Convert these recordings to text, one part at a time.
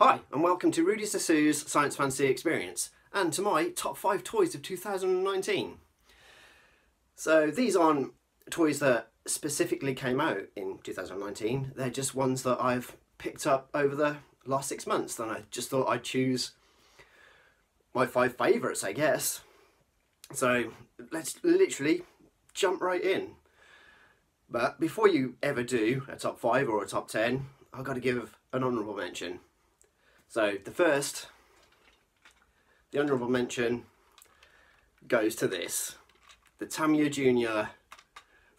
Hi, and welcome to Rudy Zissou's Science Fantasy Experience, and to my top 5 toys of 2019. So, these aren't toys that specifically came out in 2019, they're just ones that I've picked up over the last six months, Then I just thought I'd choose my five favourites, I guess. So, let's literally jump right in. But before you ever do a top 5 or a top 10, I've got to give an honourable mention. So the first, the honourable mention goes to this. The Tamiya Jr.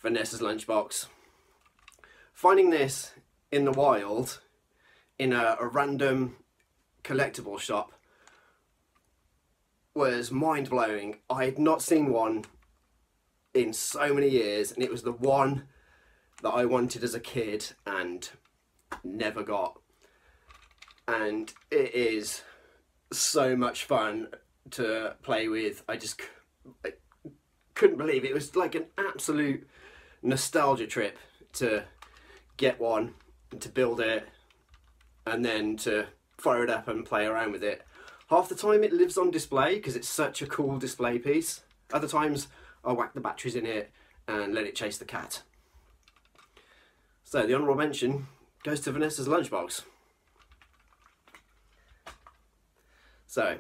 Vanessa's Lunchbox. Finding this in the wild, in a, a random collectible shop, was mind-blowing. I had not seen one in so many years, and it was the one that I wanted as a kid and never got and it is so much fun to play with. I just I couldn't believe it. It was like an absolute nostalgia trip to get one, and to build it, and then to fire it up and play around with it. Half the time it lives on display because it's such a cool display piece. Other times I'll whack the batteries in it and let it chase the cat. So the honourable mention goes to Vanessa's lunchbox. So,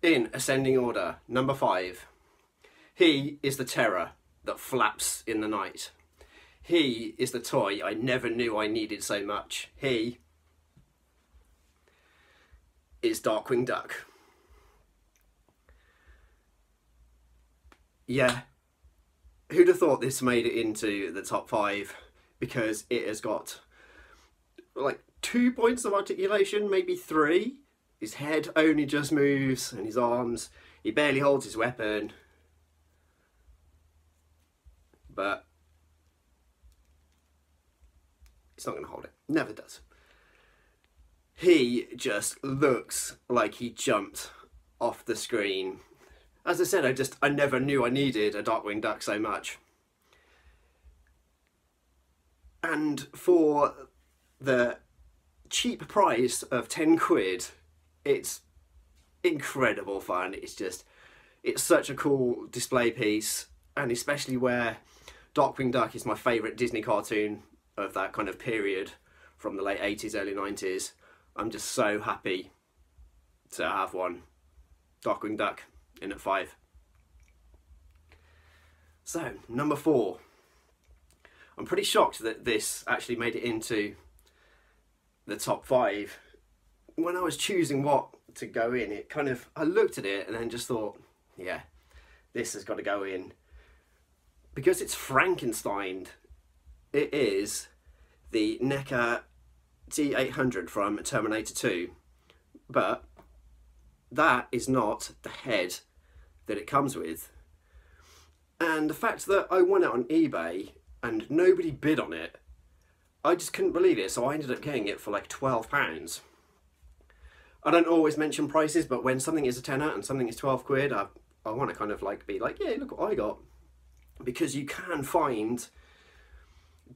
in ascending order, number five. He is the terror that flaps in the night. He is the toy I never knew I needed so much. He is Darkwing Duck. Yeah, who'd have thought this made it into the top five? Because it has got like two points of articulation, maybe three. His head only just moves and his arms, he barely holds his weapon. But he's not going to hold it. Never does. He just looks like he jumped off the screen. As I said, I just, I never knew I needed a Darkwing Duck so much. And for the cheap price of 10 quid, it's incredible fun. It's just, it's such a cool display piece, and especially where Darkwing Duck is my favourite Disney cartoon of that kind of period from the late 80s, early 90s. I'm just so happy to have one. Darkwing Duck in at five. So, number four. I'm pretty shocked that this actually made it into the top five when I was choosing what to go in, it kind of I looked at it and then just thought, yeah, this has got to go in because it's Frankenstein. It is the NECA T800 from Terminator 2, but that is not the head that it comes with. And the fact that I won it on eBay and nobody bid on it, I just couldn't believe it. So I ended up getting it for like £12. I don't always mention prices, but when something is a tenner and something is 12 quid, I, I want to kind of like be like, yeah, look what I got. Because you can find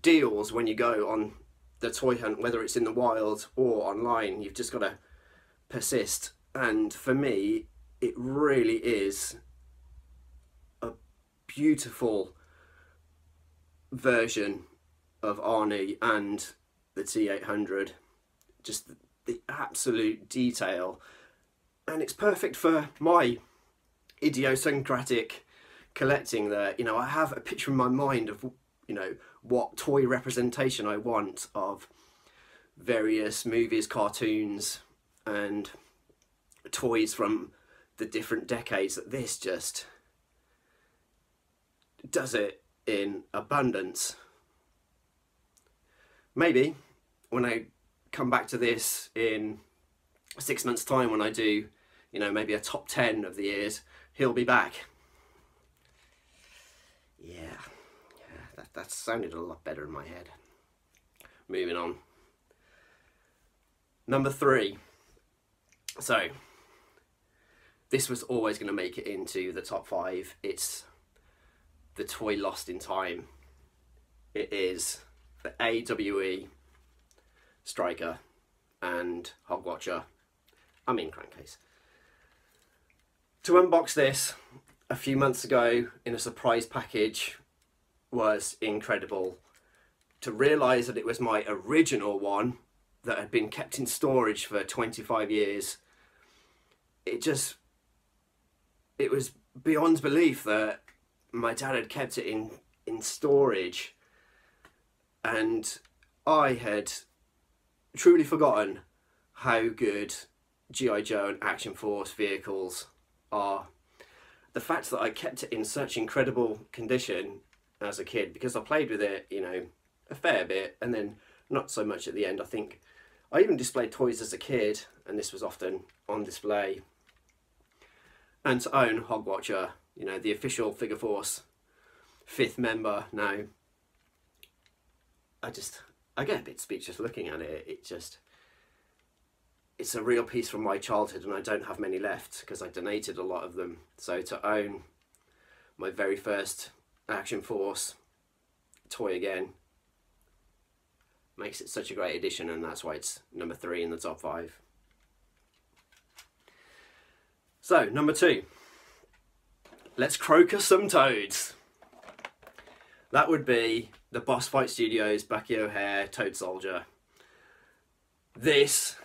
deals when you go on the toy hunt, whether it's in the wild or online. You've just got to persist. And for me, it really is a beautiful version of Arnie and the T800. Just the absolute detail and it's perfect for my idiosyncratic collecting there you know I have a picture in my mind of you know what toy representation I want of various movies cartoons and toys from the different decades that this just does it in abundance maybe when I come back to this in six months time when I do, you know, maybe a top 10 of the years, he'll be back. Yeah, yeah that, that sounded a lot better in my head. Moving on. Number three. So, this was always going to make it into the top five. It's the toy lost in time. It is the AWE Striker and Hogwatcher. I mean Crankcase. To unbox this a few months ago in a surprise package was incredible. To realise that it was my original one that had been kept in storage for 25 years, it just, it was beyond belief that my dad had kept it in, in storage and I had truly forgotten how good G.I. Joe and Action Force vehicles are. The fact that I kept it in such incredible condition as a kid because I played with it, you know, a fair bit and then not so much at the end. I think I even displayed toys as a kid and this was often on display. And to own Hogwatcher, uh, you know, the official Figure Force fifth member now, I just, I get a bit speechless looking at it. It just, it's a real piece from my childhood and I don't have many left because I donated a lot of them. So to own my very first Action Force toy again makes it such a great addition and that's why it's number three in the top five. So, number two. Let's crocus some toads. That would be the Boss Fight Studios Bucky O'Hare Toad Soldier. This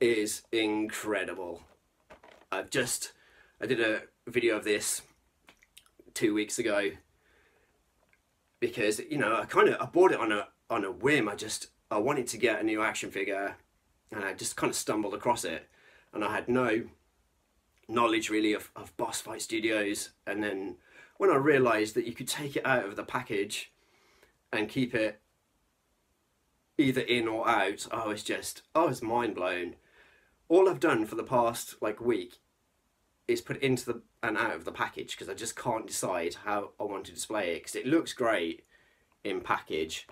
is incredible. I've just, I did a video of this two weeks ago. Because, you know, I kind of, I bought it on a, on a whim. I just, I wanted to get a new action figure and I just kind of stumbled across it. And I had no knowledge really of, of Boss Fight Studios. And then when I realised that you could take it out of the package and keep it either in or out, I was just, I was mind blown all I've done for the past like week is put into the and out of the package because I just can't decide how I want to display it because it looks great in package.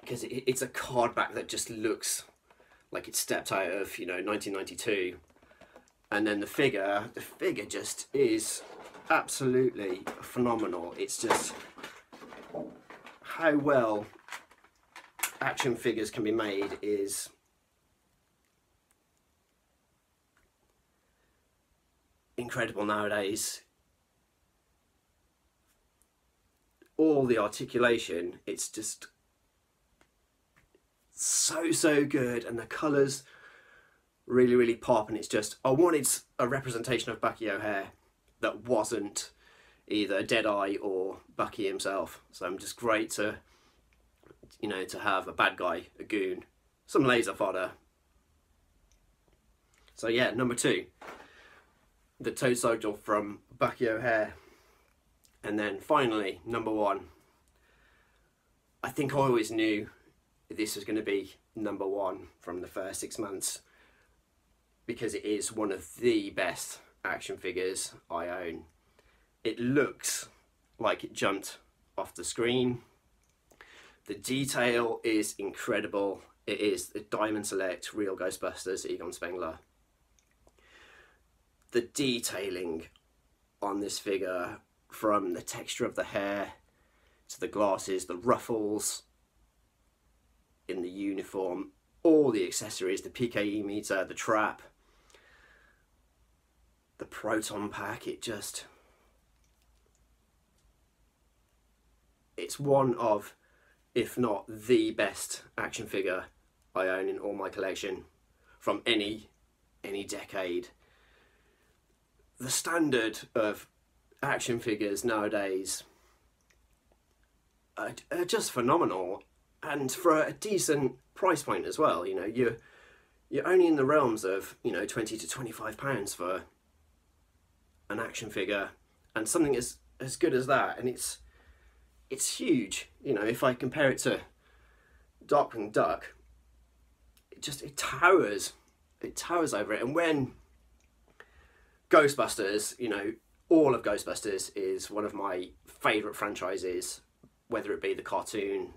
Because it, it's a card back that just looks like it stepped out of you know 1992 and then the figure the figure just is absolutely phenomenal. It's just how well action figures can be made is incredible nowadays. All the articulation, it's just so, so good. And the colours really, really pop. And it's just, I wanted a representation of Bucky O'Hare that wasn't either Deadeye or Bucky himself. So I'm just great to, you know, to have a bad guy, a goon, some laser fodder. So yeah, number two the Toad Soldier from Bucky O'Hare. And then finally, number one. I think I always knew this was going to be number one from the first six months because it is one of the best action figures I own. It looks like it jumped off the screen. The detail is incredible. It is the Diamond Select Real Ghostbusters Egon Spengler the detailing on this figure from the texture of the hair to the glasses, the ruffles in the uniform, all the accessories, the PKE meter, the trap, the proton pack, it just it's one of if not the best action figure I own in all my collection from any any decade the standard of action figures nowadays are, are just phenomenal and for a decent price point as well you know you're you're only in the realms of you know 20 to 25 pounds for an action figure and something as as good as that. And it's it's huge you know if i compare it to darkwing duck it just it towers it towers over it. And when Ghostbusters, you know, all of Ghostbusters is one of my favourite franchises, whether it be the cartoon,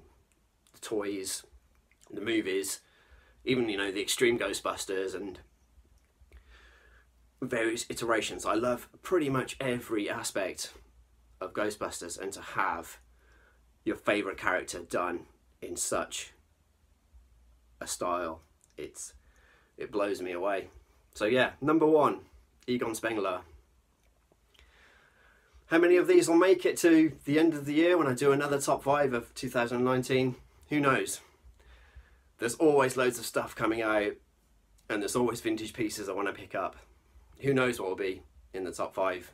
the toys, the movies, even you know the Extreme Ghostbusters and various iterations. I love pretty much every aspect of Ghostbusters, and to have your favorite character done in such a style, it's it blows me away. So yeah, number one, Egon Spengler. How many of these will make it to the end of the year when I do another top five of 2019? Who knows? There's always loads of stuff coming out, and there's always vintage pieces I want to pick up. Who knows what will be in the top five?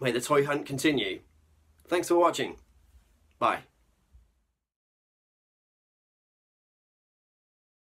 May the toy hunt continue. Thanks for watching. Bye.